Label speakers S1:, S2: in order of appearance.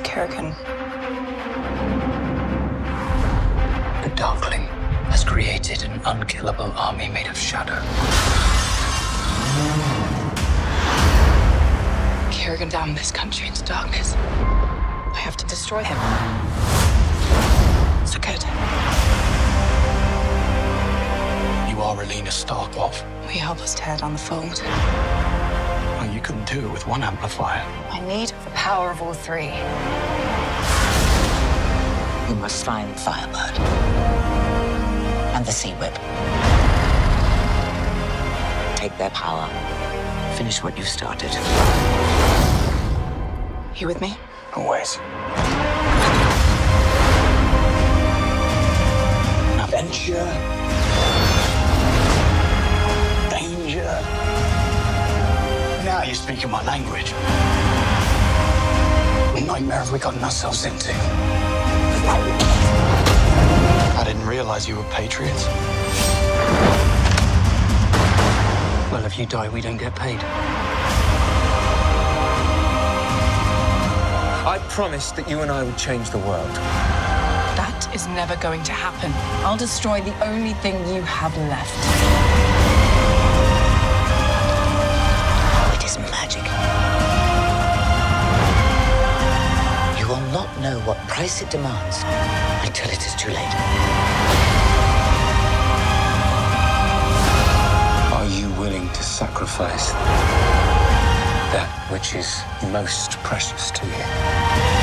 S1: Kirigan.
S2: The Darkling has created an unkillable army made of shadow.
S1: Kirigan damned this country into darkness. I have to destroy him. So good.
S2: You are Alina Starkov.
S1: Help us tear down the fold?
S2: You couldn't do it with one amplifier.
S1: I need the power of all three.
S3: You must find Firebird and the Sea Whip. Take their power. Finish what you started.
S1: You with me?
S2: Always. Speaking my language. What nightmare have we gotten ourselves into? I didn't realize you were patriots. Well, if you die, we don't get paid.
S4: I promised that you and I would change the world.
S1: That is never going to happen. I'll destroy the only thing you have left.
S3: Price it demands until it is too late.
S2: Are you willing to sacrifice that which is most precious to you?